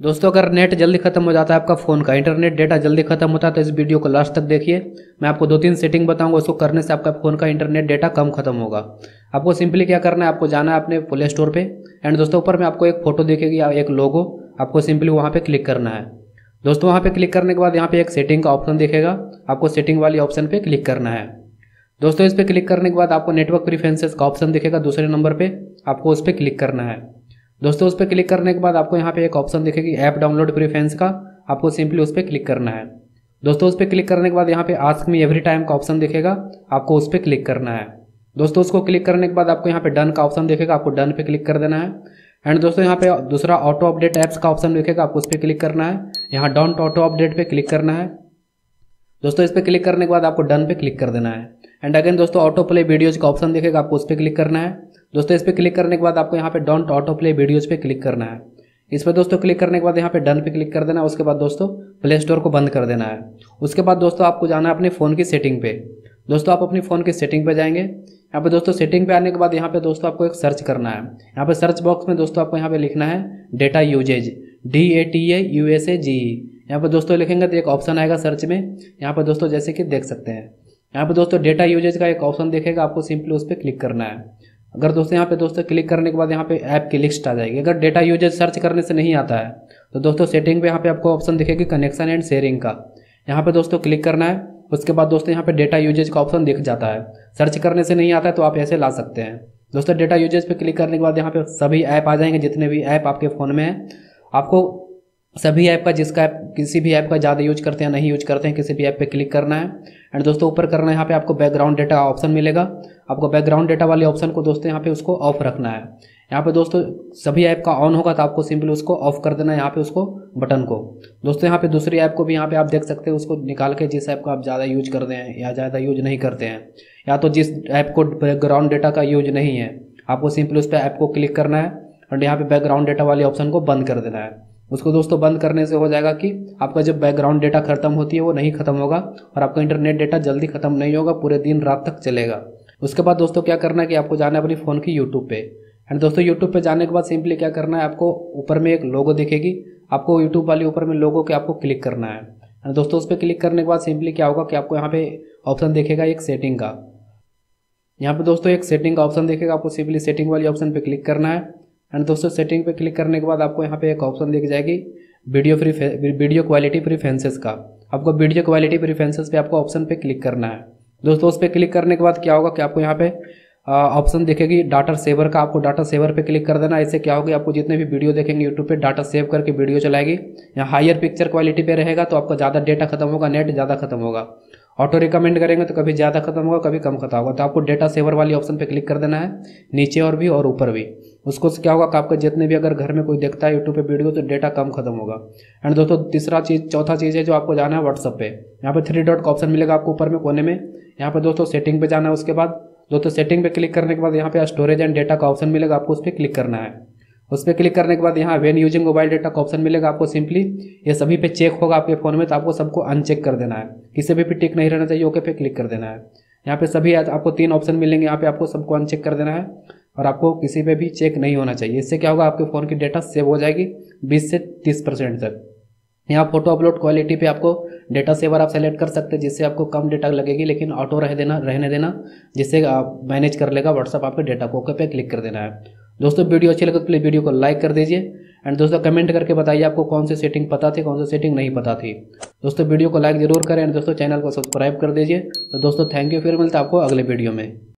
दोस्तों, अगर नेट जल्दी खत्म हो जाता है आपका फ़ोन का, इंटरनेट डेटा जल्दी खत्म होता है तो इस वीडियो को लास्ट तक देखिए। मैं आपको दो तीन सेटिंग बताऊँगा, उसको करने से आपका फ़ोन का इंटरनेट डेटा कम खत्म होगा। आपको सिंपली क्या करना है, आपको जाना है अपने प्ले स्टोर पे, एंड दोस्तों, ऊपर में आपको एक फ़ोटो देखेगी एक लोगो, आपको सिंपली वहाँ पर क्लिक करना है। दोस्तों, वहाँ पर क्लिक करने के बाद यहाँ पर एक सेटिंग का ऑप्शन देखेगा, आपको सेटिंग वाली ऑप्शन पर क्लिक करना है। दोस्तों, इस पर क्लिक करने के बाद आपको नेटवर्क प्रीफरेंसेस का ऑप्शन दिखेगा दूसरे नंबर पे, आपको उस पर क्लिक करना है। दोस्तों उस पर क्लिक करने के बाद आपको यहाँ पे एक ऑप्शन दिखेगी ऐप डाउनलोड प्रीफरेंस का आपको सिंपली उस पर क्लिक करना है दोस्तों उस पर क्लिक करने के बाद यहाँ पे आस्क मी एवरी टाइम का ऑप्शन दिखेगा आपको उस पर क्लिक करना है दोस्तों उसको क्लिक करने के बाद आपको यहाँ पे डन का ऑप्शन दिखेगा आपको डन पे क्लिक कर देना है एंड दोस्तों यहाँ पे दूसरा ऑटो अपडेट ऐप्स का ऑप्शन दिखेगा आपको उस पर क्लिक करना है यहाँ डोंट ऑटो अपडेट पे क्लिक करना है दोस्तों इस पर क्लिक करने के बाद आपको डन पे क्लिक कर देना है एंड अगेन दोस्तों ऑटो प्ले वीडियोज़ का ऑप्शन दिखेगा आपको उस पर क्लिक करना है दोस्तों, इस पर क्लिक करने के बाद आपको यहाँ पे डोंट ऑटो प्ले वीडियोज़ पे क्लिक करना है। इस पर दोस्तों क्लिक करने के बाद यहाँ पे डन पे क्लिक कर देना है। उसके बाद दोस्तों प्ले स्टोर को बंद कर देना है। उसके बाद दोस्तों, आपको जाना है अपने फ़ोन की सेटिंग पे। दोस्तों, आप अपनी फ़ोन की सेटिंग पे जाएँगे। यहाँ पे दोस्तों सेटिंग पे आने के बाद यहाँ पे दोस्तों आपको एक सर्च करना है। यहाँ पे सर्च बॉक्स में दोस्तों आपको यहाँ पे लिखना है data usage D A T A U S A G E यहाँ पर दोस्तों लिखेंगे तो एक ऑप्शन आएगा सर्च में। यहाँ पर दोस्तों, जैसे कि देख सकते हैं। यहाँ पर दोस्तों डेटा यूजेज का एक ऑप्शन देखेगा। आपको सिंपली उस पर क्लिक करना है। अगर दोस्तों यहाँ पे दोस्तों क्लिक करने के बाद यहाँ पे ऐप की लिस्ट आ जाएगी। अगर डेटा यूजेज सर्च करने से नहीं आता है तो दोस्तों सेटिंग पे यहाँ पे आपको ऑप्शन दिखेगी कनेक्शन एंड शेयरिंग का। यहाँ पे दोस्तों क्लिक करना है, उसके बाद दोस्तों यहाँ पे डेटा यूजेज का ऑप्शन दिख जाता है। सर्च करने से नहीं आता है तो आप ऐसे ला सकते हैं। दोस्तों डेटा यूजेज पे क्लिक करने के बाद यहाँ पे सभी ऐप आ जाएँगे, जितने भी ऐप आपके फ़ोन में हैं। आपको सभी ऐप का जिसका ऐप, किसी भी ऐप का ज़्यादा यूज़ करते हैं, नहीं यूज़ करते हैं, किसी भी ऐप पे क्लिक करना है। एंड दोस्तों, ऊपर करना है, यहाँ पे आपको बैकग्राउंड डेटा ऑप्शन मिलेगा। आपको बैकग्राउंड डेटा वाले ऑप्शन को दोस्तों, यहाँ पे उसको ऑफ़ रखना है। यहाँ पे दोस्तों, सभी ऐप का ऑन होगा तो आपको सिंपली उसको ऑफ़ कर देना है, यहाँ पे उसको बटन को। दोस्तों, यहाँ पे दूसरी ऐप को भी यहाँ पे आप देख सकते हैं, उसको निकाल के जिस ऐप को आप ज़्यादा यूज़ करते हैं या ज़्यादा यूज़ नहीं करते हैं, या तो जिस ऐप को बैकग्राउंड डेटा का यूज़ नहीं है, आपको सिंपली उस पर ऐप को क्लिक करना है। और यहाँ पे बैकग्राउंड डेटा वाले ऑप्शन को बंद कर देना है। उसको दोस्तों बंद करने से हो जाएगा कि आपका जब बैकग्राउंड डेटा खत्म होती है, वो नहीं खत्म होगा और आपका इंटरनेट डेटा जल्दी खत्म नहीं होगा, पूरे दिन रात तक चलेगा। उसके बाद दोस्तों क्या करना है कि आपको जाना है अपनी फ़ोन की यूट्यूब पे। एंड दोस्तों यूट्यूब पे जाने के बाद सिंपली क्या करना है, आपको ऊपर में एक लोगो दिखेगी। आपको यूट्यूब वाली ऊपर में लोगो के आपको क्लिक करना है। एंड दोस्तों उस पर क्लिक करने के बाद सिंपली क्या होगा कि आपको यहाँ पे ऑप्शन देखेगा एक सेटिंग का। यहाँ पे दोस्तों एक सेटिंग का ऑप्शन देखेगा, आपको सिंपली सेटिंग वाली ऑप्शन पे क्लिक करना है। एंड दोस्तों सेटिंग पे क्लिक करने के बाद आपको यहाँ पे एक ऑप्शन दिख जाएगी video free video quality preferences का। आपको वीडियो क्वालिटी प्रीफेंसेस पे आपको ऑप्शन पे क्लिक करना है। दोस्तों, उस पर क्लिक करने के बाद क्या होगा कि आपको यहाँ पे ऑप्शन दिखेगी डाटा सेवर का। आपको डाटा सेवर पे क्लिक कर देना। इससे क्या होगा आपको जितने भी वीडियो देखेंगे यूट्यूब पे डाटा सेव करके वीडियो चलाएगी। या हायर पिक्चर क्वालिटी पे रहेगा तो आपका ज़्यादा डेटा खत्म होगा नेट ज़्यादा खत्म होगा। ऑटो रिकमेंड करेंगे तो कभी ज़्यादा खत्म होगा, कभी कम खत्म होगा। तो आपको डेटा सेवर वाली ऑप्शन पे क्लिक कर देना है, नीचे और भी और ऊपर भी। उसको से क्या होगा कि आपका जितने भी अगर घर में कोई देखता है यूट्यूब पे वीडियो तो डेटा कम खत्म होगा। एंड दोस्तों, तीसरा चीज़, चौथा चीज़ है जो आपको जाना है व्हाट्सअप पे। यहाँ पे थ्री डॉट का ऑप्शन मिलेगा आपको ऊपर में, कोने में। यहाँ पे दोस्तों सेटिंग पे जाना है उसके बाद। दोस्तों सेटिंग पे क्लिक करने के बाद यहाँ पे स्टोरेज एंड डेटा का ऑप्शन मिलेगा, आपको उस पर क्लिक करना है। उस पर क्लिक करने के बाद यहाँ वेन यूजिंग मोबाइल डेटा का ऑप्शन मिलेगा आपको सिंपली ये सभी पे चेक होगा आपके फ़ोन में तो आपको सबको अनचेक कर देना है। किसी भी पे टिक नहीं रहना चाहिए ओके पे क्लिक कर देना है। यहाँ पे सभी आपको तीन ऑप्शन मिलेंगे, यहाँ पे आपको सबको अनचेक कर देना है। और आपको किसी पे भी चेक नहीं होना चाहिए। इससे क्या होगा, आपके फ़ोन की डेटा सेव हो जाएगी बीस से तीस परसेंट तक। यहाँ फ़ोटो अपलोड क्वालिटी पे आपको डेटा सेवर आप सेलेक्ट कर सकते हैं, जिससे आपको कम डेटा लगेगी, लेकिन ऑटो रह देना, रहने देना, जिससे आप मैनेज कर लेगा व्हाट्सअप आपके डेटा को ओके पे क्लिक कर देना है। दोस्तों, वीडियो अच्छी लगे तो प्लीज़ वीडियो को लाइक कर दीजिए। एंड दोस्तों कमेंट करके बताइए आपको कौन से सेटिंग पता थी, कौन से सेटिंग नहीं पता थी। दोस्तों, वीडियो को लाइक ज़रूर करें। एंड दोस्तों चैनल को सब्सक्राइब कर दीजिए। तो दोस्तों थैंक यू फिर मिलता आपको अगले वीडियो में।